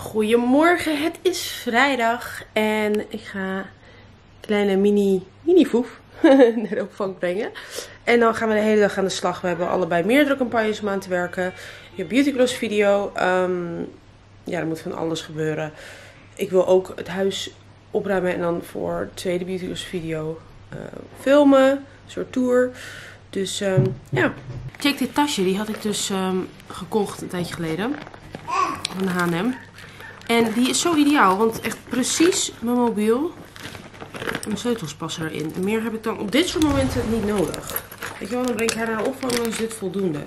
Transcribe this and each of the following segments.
Goedemorgen, het is vrijdag en ik ga kleine mini, mini foef naar opvang brengen. En dan gaan we de hele dag aan de slag. We hebben allebei meerdere campagnes om aan te werken. Je beautycross video. Ehm, ja, er moet van alles gebeuren. Ik wil ook het huis opruimen en dan voor de tweede beautycross video uh, filmen. Een soort tour. Dus um, ja. Check dit tasje, die had ik dus um, gekocht een tijdje geleden. Van de H&M. En die is zo ideaal, want echt precies mijn mobiel. Mijn sleutels passen erin. En meer heb ik dan op dit soort momenten niet nodig. Weet je wel, dan breng ik haar naar de opvang en dan is dit voldoende.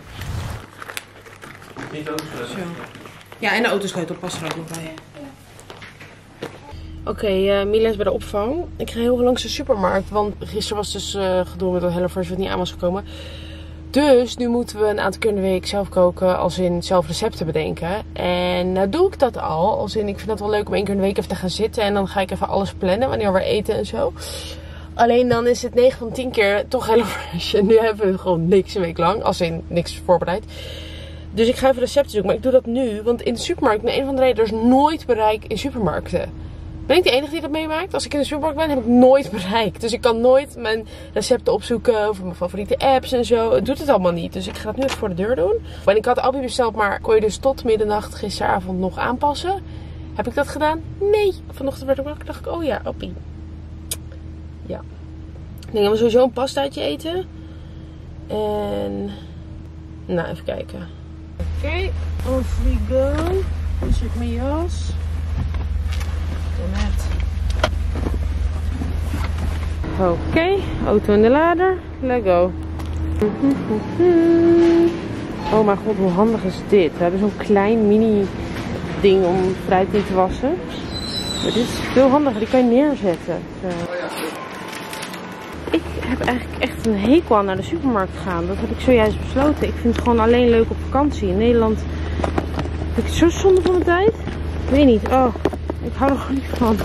Niet autosleutel. Ja, en de autosleutel past er ook nog bij. Oké, okay, uh, Mila is bij de opvang. Ik ga heel langs de supermarkt, want gisteren was dus uh, gedoe met dat HelloFresh wat niet aan was gekomen. Dus nu moeten we een aantal keer in week zelf koken, als in zelf recepten bedenken. En nou doe ik dat al, als in ik vind het wel leuk om één keer in de week even te gaan zitten. En dan ga ik even alles plannen, wanneer we eten en zo. Alleen dan is het 9 van 10 keer toch helemaal fresh. En nu hebben we gewoon niks een week lang, als in niks voorbereid. Dus ik ga even recepten zoeken, maar ik doe dat nu. Want in de supermarkt, met een van de reden, er is nooit bereik in supermarkten. Ben ik de enige die dat meemaakt? Als ik in de supermarkt ben, heb ik nooit bereikt. Dus ik kan nooit mijn recepten opzoeken of mijn favoriete apps en zo. Het doet het allemaal niet. Dus ik ga het nu voor de deur doen. En ik had Appie besteld, maar kon je dus tot middernacht gisteravond nog aanpassen. Heb ik dat gedaan? Nee. Vanochtend werd ik wakker dacht ik, oh ja, Appie. Ja. Ik denk dat we sowieso een pastaatje eten. En... Nou, even kijken. Oké, okay, off we go. Zet ik mijn jas. Oké, auto in de lader. Let's go. Oh mijn god, hoe handig is dit? We hebben zo'n klein mini ding om fruit in te wassen. Maar dit is veel handiger, die kan je neerzetten. Zo. Ik heb eigenlijk echt een hekel aan naar de supermarkt gaan. Dat heb ik zojuist besloten. Ik vind het gewoon alleen leuk op vakantie. In Nederland ik het zo zonde van de tijd. Ik weet niet. Oh, ik hou er gewoon niet van.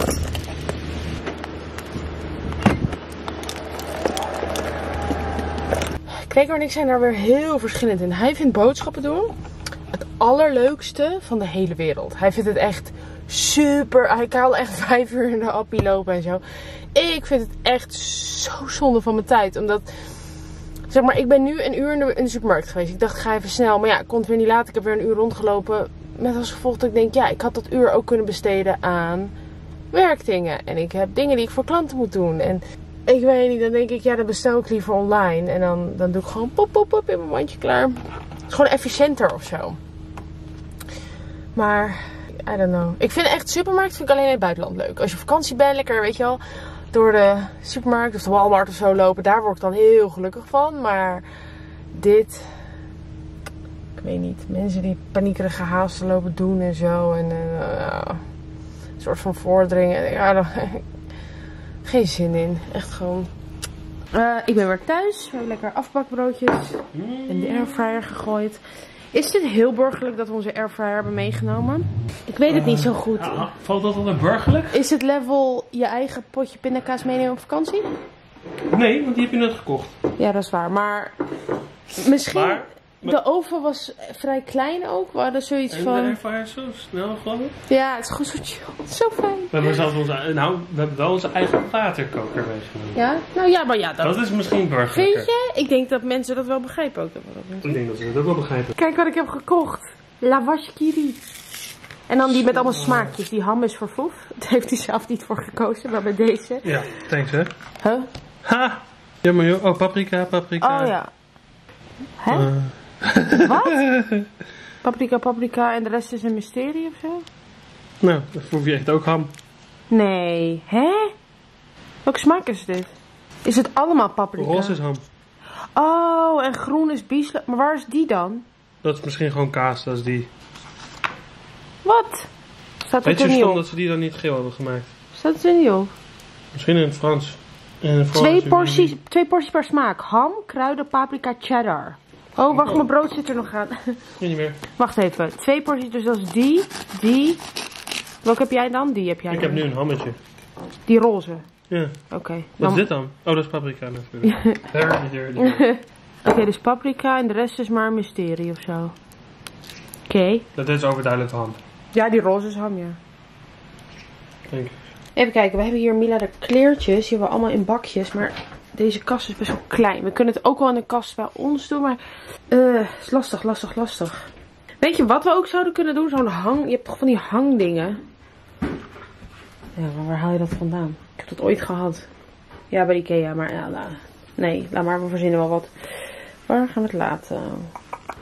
En ik zijn daar weer heel verschillend in. Hij vindt boodschappen doen het allerleukste van de hele wereld. Hij vindt het echt super. Hij kan echt vijf uur in de appie lopen en zo. Ik vind het echt zo zonde van mijn tijd. Omdat, zeg maar, ik ben nu een uur in de, in de supermarkt geweest. Ik dacht, ga even snel. Maar ja, ik kon het weer niet laten. Ik heb weer een uur rondgelopen. Met als gevolg dat ik denk, ja, ik had dat uur ook kunnen besteden aan werkdingen. En ik heb dingen die ik voor klanten moet doen. En ik weet niet, dan denk ik, ja, dan bestel ik liever online. En dan, dan doe ik gewoon pop, pop, pop in mijn mandje klaar. Is gewoon efficiënter of zo. Maar, I don't know. Ik vind echt, supermarkt vind ik alleen in het buitenland leuk. Als je op vakantie bent, lekker, weet je wel, door de supermarkt of de Walmart of zo lopen. Daar word ik dan heel gelukkig van. Maar dit, weet niet. Mensen die paniekerige haasten lopen doen en zo. En uh, een soort van voordringen. Ja, dan, geen zin in. Echt gewoon. Uh, ik ben weer thuis. We hebben lekker afbakbroodjes in de airfryer gegooid. Is dit heel burgerlijk dat we onze airfryer hebben meegenomen? Ik weet het niet zo goed. Valt dat onder burgerlijk? Is het level je eigen potje pindakaas meenemen op vakantie? Nee, want die heb je net gekocht. Ja, dat is waar. Maar misschien... Maar de oven was vrij klein ook. We hadden zoiets en van... de airfryer zo snel gewoon? Ja, het is gewoon zo chill. Zo fijn. We hebben, zelfs onze, nou, we hebben wel onze eigen waterkoker meegenomen. Ja? Nou ja, maar ja. Dat, dat is misschien burgerlijker. Vind je? Ik denk dat mensen dat wel begrijpen ook. Ik denk dat ze dat ook wel begrijpen. Kijk wat ik heb gekocht. Lavash kiri. En dan die met allemaal smaakjes. Die ham is voor Foef. Daar heeft hij zelf niet voor gekozen, maar bij deze. Ja, thanks hè. Huh? Ha! Jammer joh. Oh, paprika, paprika. Oh ja. Hè? Uh. Wat? Paprika, paprika en de rest is een mysterie of zo? Nou, dan voel je echt ook ham. Nee, hè? Welke smaak is dit? Is het allemaal paprika? Roze is ham. Oh, en groen is bieslook. Maar waar is die dan? Dat is misschien gewoon kaas, dat is die. Wat? Staat Weet het er niet op? dat ze die dan niet geel hebben gemaakt? Staat het er niet op? Misschien in het Frans. In het Frans twee, porties, twee porties per smaak. Ham, kruiden, paprika, cheddar. Oh, wacht, mijn brood zit er nog aan. Niet meer. Wacht even. Twee porties, dus dat is die, die. Welke heb jij dan? Die heb jij Ik dan. heb nu een hammetje. Die roze? Ja. Oké. Okay, Wat is dit dan? Oh, dat is paprika natuurlijk. Oké, okay, dus paprika en de rest is maar een mysterie of zo. Oké. Okay. Dat is overduidelijk de ham. Ja, die roze is ham, ja. Denk ik. Even kijken, we hebben hier Mila de kleertjes. Die hebben we allemaal in bakjes. Maar deze kast is best wel klein. We kunnen het ook wel in een kast bij ons doen. Maar eh is lastig, lastig, lastig. Weet je wat we ook zouden kunnen doen? Zo'n hang... Je hebt toch van die hangdingen? Ja, maar waar haal je dat vandaan? Ik heb dat ooit gehad. Ja, bij Ikea. Maar ja, nee, laat maar. We verzinnen wel wat. Waar gaan we het laten?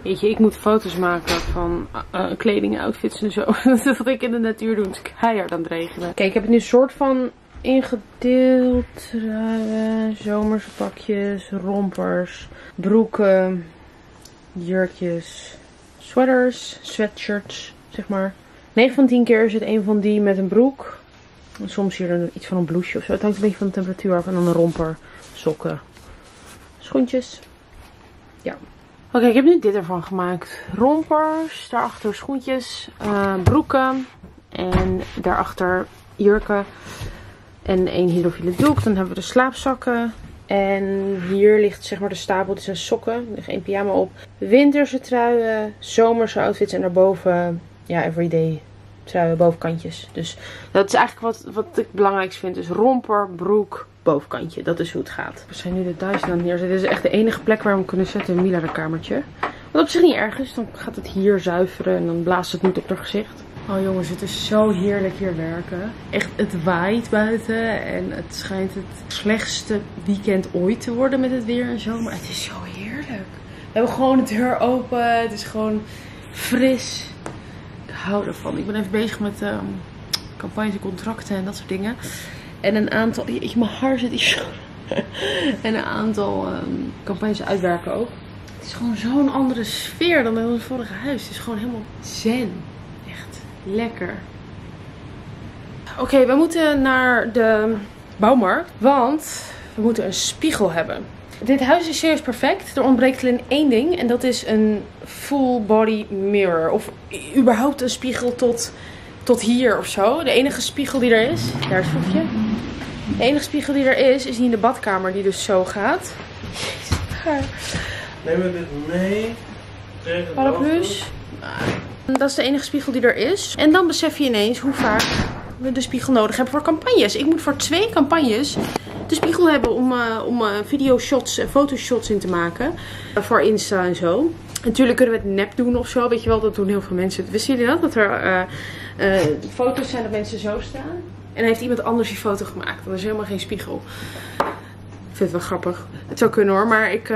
Weet je, ik moet foto's maken van eh, kleding, outfits en zo. Dat ik in de natuur doe. Het is keihard aan het regenen. Kijk, ik heb het nu soort van ingedeeld. Truien, zomerse pakjes, rompers, broeken, jurkjes, sweaters, sweatshirts, zeg maar. 9 van 10 keer is het een van die met een broek. En soms hier dan iets van een blouseje of zo. Het hangt een beetje van de temperatuur af. En dan een romper, sokken, schoentjes. Ja. Oké, ik heb nu dit ervan gemaakt. Rompers, daarachter schoentjes, eh, broeken en daarachter jurken en één hydrofiele doek. Dan hebben we de slaapzakken. En hier ligt zeg maar de stapel, dit zijn sokken. Er ligt één pyjama op. Winterse truien, zomerse outfits en daarboven, ja, everyday truien, bovenkantjes. Dus dat is eigenlijk wat, wat ik belangrijkst vind. Dus romper, broek, bovenkantje. Dat is hoe het gaat. We zijn nu de duizend aan neerzetten. Dit is echt de enige plek waar we hem kunnen zetten in Mila kamertje. Wat op zich niet erg is. Dan gaat het hier zuiveren en dan blaast het niet op haar gezicht. Oh jongens, het is zo heerlijk hier werken. Echt, het waait buiten en het schijnt het slechtste weekend ooit te worden met het weer en zo. Maar het is zo heerlijk. We hebben gewoon de deur open. Het is gewoon fris. Ik hou ervan. Ik ben even bezig met ehm campagnes en contracten en dat soort dingen. En een aantal... Jeetje, mijn haar zit hier en een aantal ehm, campagnes uitwerken ook. Het is gewoon zo'n andere sfeer dan in ons vorige huis. Het is gewoon helemaal zen. Lekker. Oké, we moeten naar de bouwmarkt. Want we moeten een spiegel hebben. Dit huis is serieus perfect. Er ontbreekt alleen één ding. En dat is een full body mirror. Of überhaupt een spiegel tot, tot hier of zo. De enige spiegel die er is. Daar is Foefje. De enige spiegel die er is, is die in de badkamer. Die dus zo gaat. Jezus, daar. Nemen we dit mee? Tegen Paraplu's. Dat is de enige spiegel die er is. En dan besef je ineens hoe vaak we de spiegel nodig hebben voor campagnes. Ik moet voor twee campagnes de spiegel hebben om, eh om eh, videoshots en fotoshots in te maken. Eh, voor Insta en zo. Natuurlijk kunnen we het nep doen of zo. Weet je wel, dat doen heel veel mensen. Wisten jullie dat? Dat er foto's zijn dat mensen zo staan. En heeft iemand anders die foto gemaakt. Dan is helemaal geen spiegel. Ik vind het wel grappig. Het zou kunnen hoor, maar ik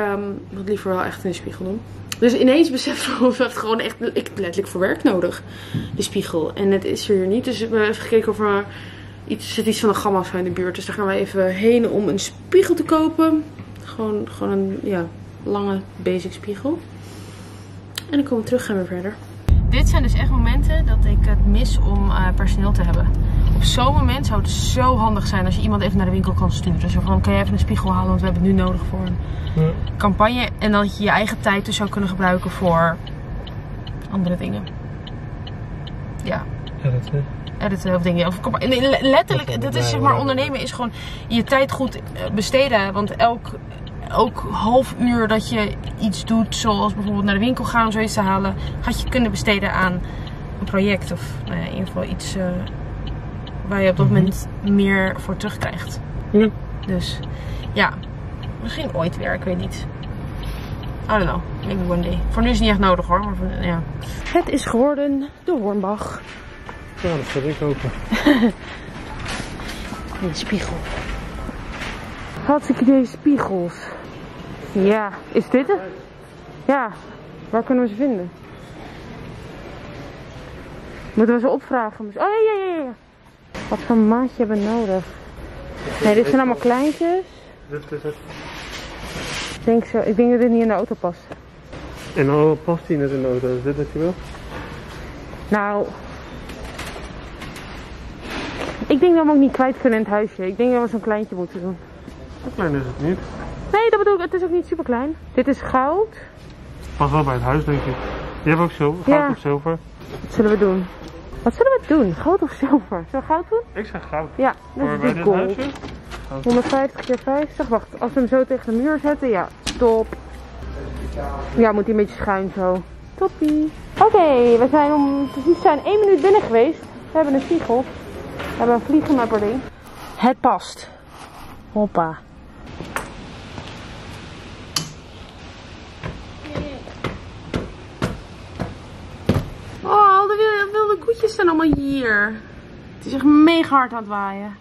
wil liever wel echt de spiegel doen. Dus ineens we hebben het gewoon echt ik, letterlijk voor werk nodig. De spiegel. En het is er hier niet. Dus we hebben even gekeken of er iets, zit iets van een gamma in de buurt. Dus daar gaan we even heen om een spiegel te kopen. Gewoon, gewoon een ja, lange basic spiegel. En dan komen we terug gaan we verder. Dit zijn dus echt momenten dat ik het mis om eh, personeel te hebben. Op zo'n moment zou het zo handig zijn als je iemand even naar de winkel kan sturen. Zo van, kan je even een spiegel halen, want we hebben het nu nodig voor een Ja. campagne. En dat je je eigen tijd dus zou kunnen gebruiken voor andere dingen. Ja, Editen. editen of dingen. Of, letterlijk, dat is zeg maar ondernemen is gewoon je tijd goed eh, besteden. Want elk, elk half uur dat je iets doet, zoals bijvoorbeeld naar de winkel gaan zoiets te halen, had je kunnen besteden aan een project. Of nou ja, in ieder geval iets eh, waar je op dat Mhm. moment meer voor terugkrijgt. Ja. Dus ja, misschien ooit weer, ik weet niet. I don't know, maybe one day. Voor nu is het niet echt nodig hoor, maar voor, ja. Het is geworden de Hornbach. Ja, dat ga ik kopen. In de spiegel. Hartstikke deze spiegels. Ja, is dit het? Ja, waar kunnen we ze vinden? Moeten we ze opvragen? Oh ja, ja, ja, ja. Wat voor maatje hebben we nodig? Nee, dit zijn allemaal kleintjes. Dit is het. Ik denk, zo, ik denk dat dit niet in de auto past. En dan past hij net in de auto. Is dit wat je wil? Nou. Ik denk dat we hem ook niet kwijt kunnen in het huisje. Ik denk dat we zo'n kleintje moeten doen. Zo klein is het niet. Nee, dat bedoel ik. Het is ook niet super klein. Dit is goud. Past wel bij het huis, denk ik. Je hebt ook zilver. Goud Ja. of zilver? Wat zullen we doen? Wat zullen we doen? Goud of zilver? Zullen we goud doen? Ik zeg goud. Ja, dat Voor is bij die dit gold. huisje? 150 keer 50. Wacht, als we hem zo tegen de muur zetten, ja, top. Ja, moet hij een beetje schuin zo. Toppie. Oké, we zijn om precies zijn één minuut binnen geweest. We hebben een spiegel. We hebben een vliegenmapperding. Het past. Hoppa. Oh, de wilde, wilde allemaal hier. Het is echt mega hard aan het waaien.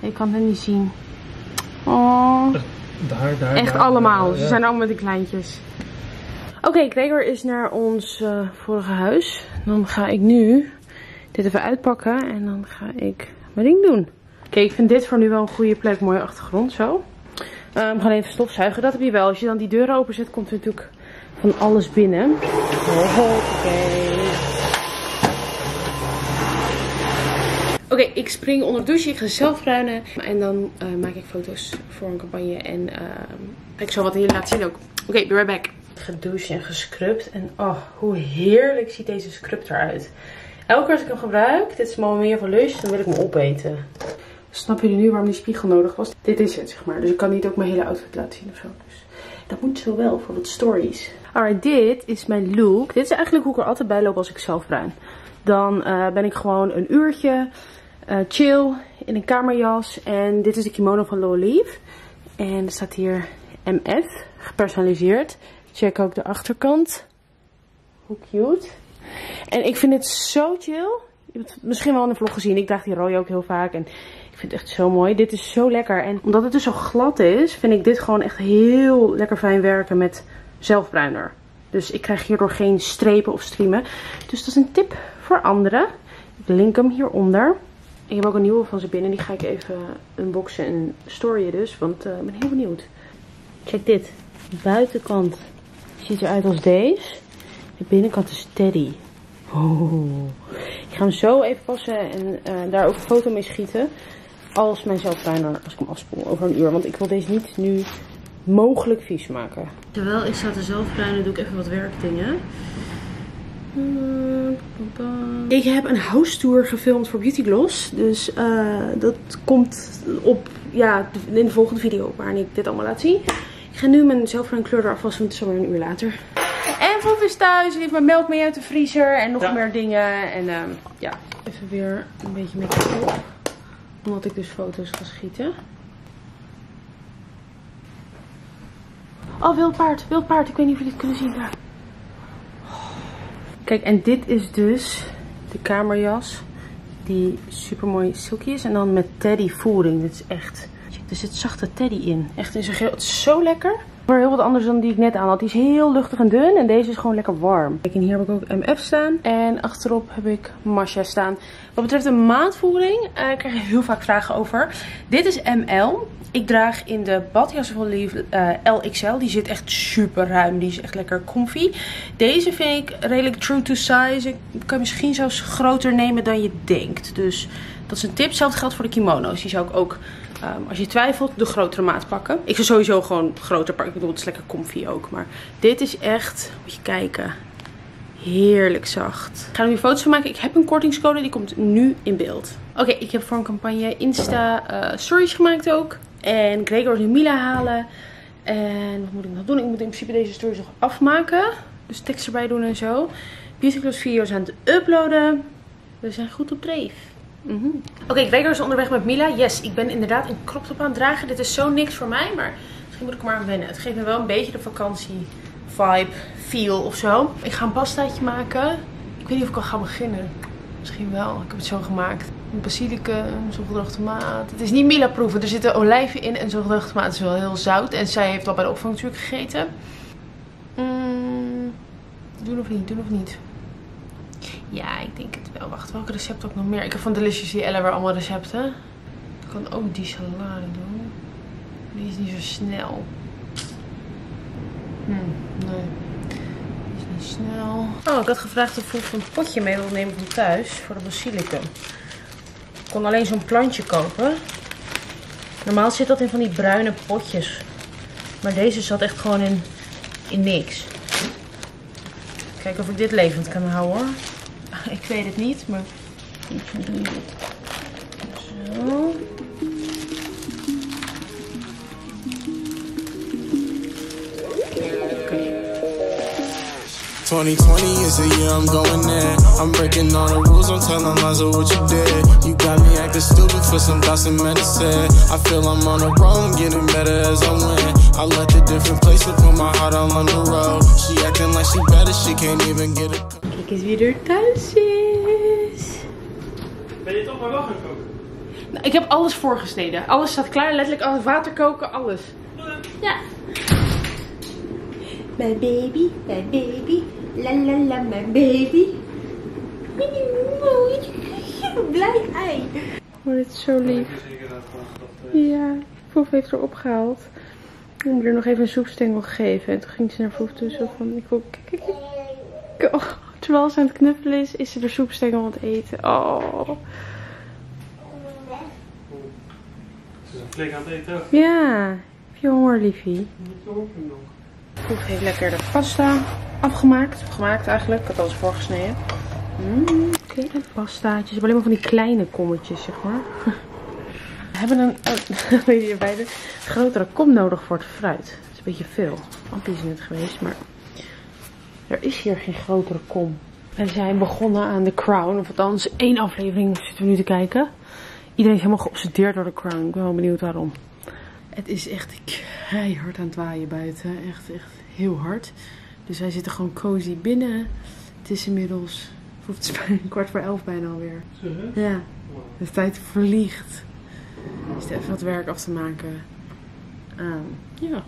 Ik kan het niet zien. Oh. Daar, daar, Echt daar, allemaal. daar, Ze zijn allemaal met die kleintjes. Oké, Gregor is naar ons eh, vorige huis. Dan ga ik nu dit even uitpakken en dan ga ik mijn ding doen. Oké, ik vind dit voor nu wel een goede plek. Mooie achtergrond, zo. Ehm, we gaan even stofzuigen. Dat heb je wel. Als je dan die deuren openzet, komt er natuurlijk van alles binnen. Oké. Oké, ik spring onder de douche. Ik ga zelf ruinen. En dan eh, maak ik foto's voor een campagne. En ehm, ik zo wat hier laten zien ook. Oké, be right back. Gedoucht en gescrubt. En oh, hoe heerlijk ziet deze scrub eruit. Elke keer als ik hem gebruik, dit is mijn meer van lunch, dan wil ik hem opeten. Snappen jullie nu waarom die spiegel nodig was? Dit is het, zeg maar. Dus ik kan niet ook mijn hele outfit laten zien of zo. Dus dat moet zo wel voor wat stories. Alright, dit is mijn look. Dit is eigenlijk hoe ik er altijd bij loop als ik zelf bruin. Dan eh, ben ik gewoon een uurtje eh, chill in een kamerjas. En dit is de kimono van Lolief. En er staat hier MF, gepersonaliseerd. Check ook de achterkant. Hoe cute. En ik vind het zo chill. Je hebt het misschien wel in de vlog gezien. Ik draag die rode ook heel vaak. En ik vind het echt zo mooi. Dit is zo lekker. En omdat het dus zo glad is, vind ik dit gewoon echt heel lekker fijn werken met zelfbruiner. Dus ik krijg hierdoor geen strepen of streamen. Dus dat is een tip voor anderen. Ik link hem hieronder. Ik heb ook een nieuwe van ze binnen. Die ga ik even unboxen en storyen dus. Want eh, ik ben heel benieuwd. Check dit. De buitenkant ziet eruit als deze. De binnenkant is steady. Oh. Ik ga hem zo even passen en eh, daar ook een foto mee schieten. Als mijn zelfbruiner, als ik hem afspoel over een uur. Want ik wil deze niet nu mogelijk vies maken. Terwijl ik sta te zelfbruinen doe ik even wat werkdingen. Ik heb een house tour gefilmd voor Beauty Gloss. Dus eh, dat komt op ja, in de volgende video waarin ik dit allemaal laat zien. Ik ga nu mijn zelfbruin kleur eraf wassen, want het is alweer een uur later. En Voef is thuis. Die heeft mijn melk mee uit de vriezer. En nog Ja. meer dingen. En ehm, ja, even weer een beetje make op. Omdat ik dus foto's ga schieten. Oh, wild paard. Wild paard. Ik weet niet of jullie het kunnen zien daar. Kijk, en dit is dus de kamerjas. Die super mooi silky is. En dan met teddy voering. Dit is echt... Er zit zachte teddy in. Echt in zijn geheel. Het zo lekker. Maar heel wat anders dan die ik net aan had. Die is heel luchtig en dun. En deze is gewoon lekker warm. Kijk, en hier heb ik ook MF staan. En achterop heb ik Masha staan. Wat betreft de maatvoering eh krijg ik heel vaak vragen over. Dit is ML. Ik draag in de badjassen van Lief eh, LXL. Die zit echt super ruim. Die is echt lekker comfy. Deze vind ik redelijk true to size. Ik kan misschien zelfs groter nemen dan je denkt. Dus dat is een tip. Hetzelfde geldt voor de kimono's. Die zou ik ook, ehm, als je twijfelt, de grotere maat pakken. Ik zou sowieso gewoon groter pakken. Ik bedoel, het is lekker comfy ook. Maar dit is echt, moet je kijken, heerlijk zacht. Ik ga er nu foto's van maken. Ik heb een kortingscode, die komt nu in beeld. Oké, ik heb voor een campagne Insta eh, stories gemaakt ook. En Gregor nu Mila halen. En wat moet ik nog doen? Ik moet in principe deze stories nog afmaken. Dus tekst erbij doen en zo. Beauty Gloss video's aan het uploaden. We zijn goed op dreef. Mhm. Oké, Gregor is onderweg met Mila. Yes, ik ben inderdaad een crop top aan het dragen. Dit is zo niks voor mij, maar misschien moet ik maar aan wennen. Het geeft me wel een beetje de vakantie vibe, feel of zo. Ik ga een pastaatje maken. Ik weet niet of ik al ga beginnen. Misschien wel. Ik heb het zo gemaakt. Basilicum, zongedroogde tomaat. Het is niet Mila proeven. Er zitten olijven in en zongedroogde tomaat is wel heel zout. En zij heeft al bij de opvang natuurlijk gegeten. Mm, doen of niet? Doen of niet? Ja, ik denk het wel. Wacht, welke recept ook nog meer? Ik heb van Delicious Ella weer allemaal recepten. Ik kan ook die salade doen. Die is niet zo snel. Hm, nee. Oh, ik had gevraagd of ik een potje mee wil nemen van thuis voor de basilicum. Ik kon alleen zo'n plantje kopen. Normaal zit dat in van die bruine potjes. Maar deze zat echt gewoon in, in niks. Kijken of ik dit levend kan houden. Ik weet het niet, maar 2020 is the year I'm going there. I'm breaking all the rules, I'm telling lies of what you did. You got me acting stupid for some thoughts and medicine. I feel I'm on the road, I'm getting better as I win. I left a different place to put my heart all on the road. She acting like she better, she can't even get a. Kijk eens wie er thuis is. Ben je toch maar wel gaan koken? Nou, ik heb alles voorgesneden. Alles staat klaar. Letterlijk alles. Water koken, alles. Ja. My baby, my baby. La la la, my baby. Blij ei. Maar dit is zo lief. Ja, Foef heeft er opgehaald. Ik heb er nog even een soepstengel gegeven. En toen ging ze naar Foef toe zo van, ik wil... kijk. Oh, terwijl ze aan het knuffelen is, is ze de soepstengel aan het eten. Oh. Ze is een flink aan het eten ook. Ja, heb je honger, liefie? Foef heeft lekker de pasta afgemaakt. Gemaakt eigenlijk. Ik had alles voorgesneden. Mm, kleine pastaatjes. Hebben alleen maar van die kleine kommetjes, zeg maar. We hebben een, oh, weet je, beide, grotere kom nodig voor het fruit. Dat is een beetje veel. Appie is net geweest, maar er is hier geen grotere kom. We zijn begonnen aan The Crown. Of althans, één aflevering zitten we nu te kijken. Iedereen is helemaal geobsedeerd door The Crown. Ik ben wel benieuwd waarom. Het is echt keihard aan het waaien buiten. Echt, echt heel hard. Dus wij zitten gewoon cozy binnen. Het is inmiddels het is bijna kwart voor elf bijna alweer. Ja, de tijd vliegt. Is even wat werk af te maken. Ehm, ja.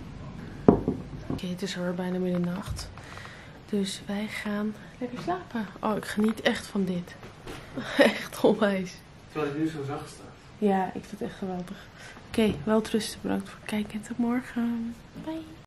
Oké, het is alweer bijna middernacht. Dus wij gaan lekker slapen. Oh, ik geniet echt van dit. Echt onwijs. Terwijl ik nu zo zacht sta. Ja, ik vind het echt geweldig. Oké, wel trusten. Bedankt voor het kijken en tot morgen. Bye.